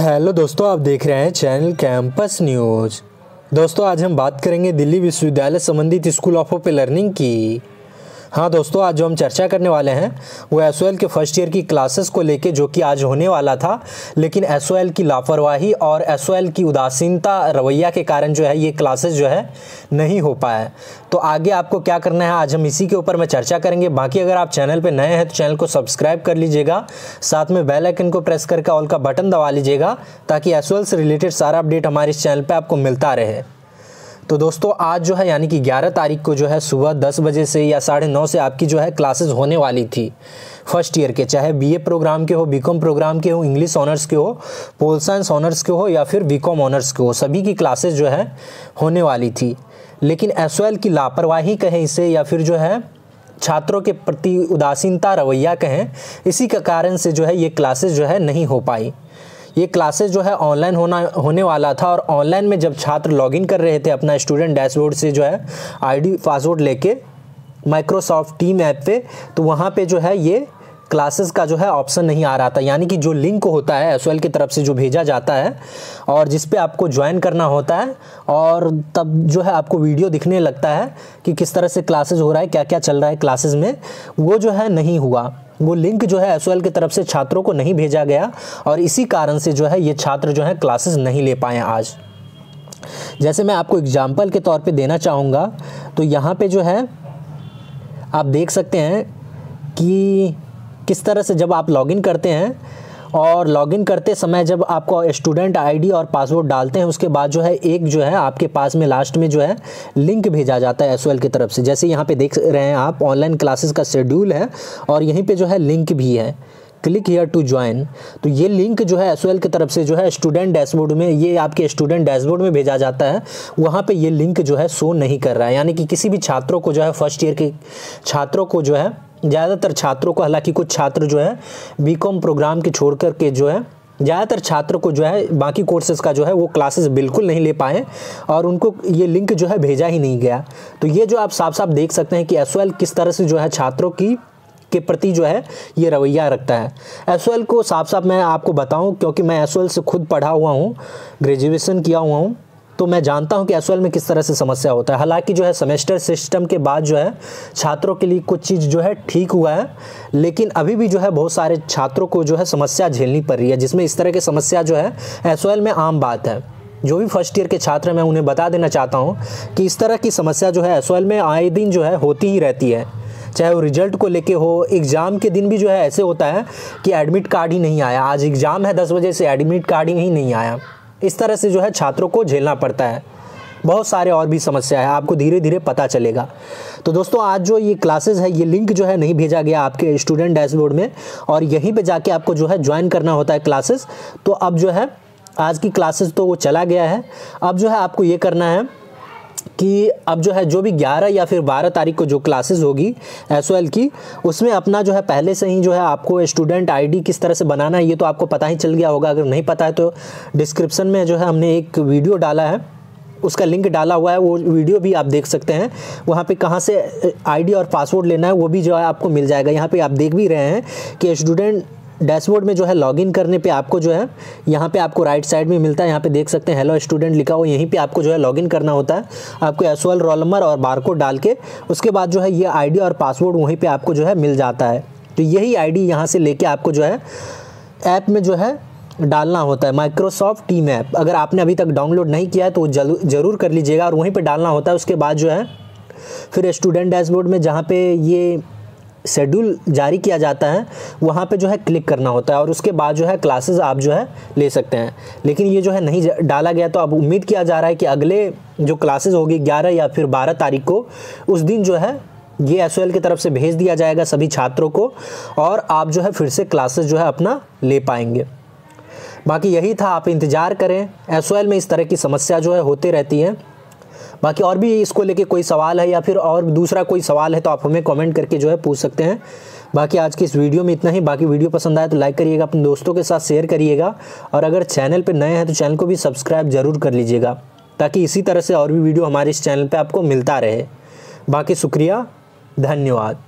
Hello दोस्तों, आप देख रहे हैं चैनल कैंपस न्यूज़ दोस्तों, आज हम बात करेंगे दिल्ली विश्वविद्यालय संबंधित स्कूल ऑफ़ ओपे लर्निंग की। हाँ दोस्तों, आज जो हम चर्चा करने वाले हैं, वो एस के फ़र्स्ट ईयर की क्लासेस को लेके जो कि आज होने वाला था, लेकिन एसओएल की लापरवाही और एसओएल की उदासीनता रवैया के कारण जो है, ये क्लासेस जो है, नहीं हो पाया तो आगे आपको क्या करना है, आज हम इसी के ऊपर में चर्चा करेंगे। बाकी अगर आप चैनल पर नए हैं तो चैनल को सब्सक्राइब कर लीजिएगा। साथ में बेल आइकन को प्रेस करके ऑल का बटन दबा लीजिएगा, ताकि एसओएल से रिलेटेड सारा अपडेट हमारे इस चैनल पर आपको मिलता रहे। तो दोस्तों, आज जो है, यानी कि 11 तारीख को जो है, सुबह 10 बजे से या साढ़े नौ से आपकी जो है, क्लासेस होने वाली थी। फ़र्स्ट ईयर के, चाहे बीए प्रोग्राम के हो बीकॉम प्रोग्राम के हो इंग्लिश ऑनर्स के हो पोल साइंस ऑनर्स के हो, या फिर बीकॉम ऑनर्स के हो, सभी की क्लासेस जो है, होने वाली थी। लेकिन एस की लापरवाही कहें इसे, या फिर जो है, छात्रों के प्रति उदासीनता, रवैया कहें, इसी के कारण से जो है, ये क्लासेस जो है, नहीं हो पाई। ये क्लासेस जो है ऑनलाइन होना, होने वाला था और ऑनलाइन में जब छात्र लॉगिन कर रहे थे अपना स्टूडेंट डैशबोर्ड से जो है आईडी पासवर्ड लेके माइक्रोसॉफ्ट टीम ऐप पे तो वहाँ पे जो है ये क्लासेस का जो है ऑप्शन नहीं आ रहा था। यानी कि जो लिंक होता है एसओएल की तरफ़ से जो भेजा जाता है और जिस पे आपको ज्वाइन करना होता है और तब जो है आपको वीडियो दिखने लगता है कि किस तरह से क्लासेस हो रहा है क्या क्या चल रहा है क्लासेस में, वो जो है नहीं हुआ। वो लिंक जो है एसओएल की तरफ़ से छात्रों को नहीं भेजा गया और इसी कारण से जो है ये छात्र जो है क्लासेस नहीं ले पाए आज। जैसे मैं आपको एग्ज़ाम्पल के तौर पे देना चाहूँगा तो यहाँ पे जो है आप देख सकते हैं कि किस तरह से जब आप लॉगिन करते हैं और लॉगिन करते समय जब आपको स्टूडेंट आईडी और पासवर्ड डालते हैं, उसके बाद जो है, एक जो है, आपके पास में लास्ट में जो है लिंक भेजा जाता है एसओएल की तरफ़ से। जैसे यहाँ पे देख रहे हैं आप ऑनलाइन क्लासेस का शेड्यूल है और यहीं पे जो है लिंक भी है। क्लिक हियर टू ज्वाइन तो ये लिंक जो है एसओएल की तरफ़ से जो है स्टूडेंट डैशबोर्ड में, ये आपके स्टूडेंट डैशबोर्ड में भेजा जाता है। वहाँ पे ये लिंक जो है शो नहीं कर रहा है। यानी कि किसी भी छात्रों को जो है फ़र्स्ट ईयर के छात्रों को जो है ज़्यादातर छात्रों को, हालाँकि कुछ छात्र जो है बीकॉम प्रोग्राम के छोड़ कर के जो है, ज़्यादातर छात्र को जो है, बाकी कोर्सेज़ का जो है, वो क्लासेस बिल्कुल नहीं ले पाए और उनको ये लिंक जो है, भेजा ही नहीं गया। तो ये जो आप साफ़ साफ़ देख सकते हैं कि एस किस तरह से जो है, छात्रों की, के प्रति जो है, ये रवैया रखता है। एस को साफ़ साफ़ मैं आपको बताऊँ, क्योंकि मैं एस से खुद पढ़ा हुआ हूँ ग्रेजुएसन किया हुआ हूँ तो मैं जानता हूँ कि एसओएल में किस तरह से समस्या होता है। हालाँकि जो है, सेमेस्टर सिस्टम के बाद जो है, छात्रों के लिए कुछ चीज़ जो है, ठीक हुआ है, लेकिन अभी भी जो है, बहुत सारे छात्रों को जो है, समस्या झेलनी पड़ रही है, जिसमें इस तरह की समस्या जो है एसओएल में आम बात है। जो भी फ़र्स्ट ईयर के छात्र हैं, मैं उन्हें बता देना चाहता हूँ कि इस तरह की समस्या जो है एसओएल में आए दिन जो है, होती ही रहती है। चाहे वो रिज़ल्ट को लेके हो, एग्ज़ाम के दिन भी जो है, ऐसे होता है कि एडमिट कार्ड ही नहीं आया। आज एग्ज़ाम है दस बजे से, एडमिट कार्ड ही नहीं आया। इस तरह से जो है छात्रों को झेलना पड़ता है। बहुत सारे और भी समस्या है, आपको धीरे धीरे पता चलेगा। तो दोस्तों, आज जो ये क्लासेस है, ये लिंक जो है नहीं भेजा गया आपके स्टूडेंट डैशबोर्ड में और यहीं पे जाके आपको जो है ज्वाइन करना होता है क्लासेस तो अब जो है, आज की क्लासेस तो वो चला गया है। अब जो है आपको ये करना है कि अब जो है, जो भी 11 या फिर 12 तारीख को जो क्लासेस होगी एसओएल की, उसमें अपना जो है, पहले से ही जो है आपको स्टूडेंट आईडी किस तरह से बनाना है, ये तो आपको पता ही चल गया होगा। अगर नहीं पता है तो डिस्क्रिप्शन में जो है, हमने एक वीडियो डाला है। उसका लिंक डाला हुआ है, वो वीडियो भी आप देख सकते हैं। वहाँ पे कहाँ से आईडी और पासवर्ड लेना है, वो भी जो है आपको मिल जाएगा। यहाँ पे आप देख भी रहे हैं कि स्टूडेंट डैशबोर्ड में जो है लॉगिन करने पे आपको जो है, यहाँ पे आपको राइट साइड में मिलता है, यहाँ पे देख सकते हैं हेलो स्टूडेंट लिखा हुआ, यहीं पे आपको जो है लॉगिन करना होता है। आपको एस रोल नंबर और बारकोड डाल के, उसके बाद जो है ये आईडी और पासवर्ड वहीं पे आपको जो है मिल जाता है। तो यही आईडी यहाँ से लेके आपको जो है, ऐप में जो है डालना होता है माइक्रोसॉफ्ट टीम ऐप। अगर आपने अभी तक डाउनलोड नहीं किया है तो ज़रूर कर लीजिएगा और वहीं पर डालना होता है। उसके बाद जो है, फिर स्टूडेंट डैशबोर्ड में जहाँ पे ये शेड्यूल जारी किया जाता है, वहाँ पे जो है क्लिक करना होता है और उसके बाद जो है क्लासेस आप जो है ले सकते हैं। लेकिन ये जो है नहीं डाला गया तो अब उम्मीद किया जा रहा है कि अगले जो क्लासेस होगी ग्यारह या फिर बारह तारीख को, उस दिन जो है ये एस की तरफ़ से भेज दिया जाएगा सभी छात्रों को और आप जो है फिर से क्लासेस जो है अपना ले पाएँगे। बाकी यही था, आप इंतज़ार करें। एसओएल में इस तरह की समस्या जो है होते रहती है। बाकी और भी इसको लेके कोई सवाल है या फिर और दूसरा कोई सवाल है तो आप हमें कमेंट करके जो है पूछ सकते हैं। बाकी आज की इस वीडियो में इतना ही। बाकी वीडियो पसंद आए तो लाइक करिएगा, अपने दोस्तों के साथ शेयर करिएगा। और अगर चैनल पर नए हैं तो चैनल को भी सब्सक्राइब ज़रूर कर लीजिएगा, ताकि इसी तरह से और भी वीडियो हमारे इस चैनल पर आपको मिलता रहे। बाकी शुक्रिया, धन्यवाद।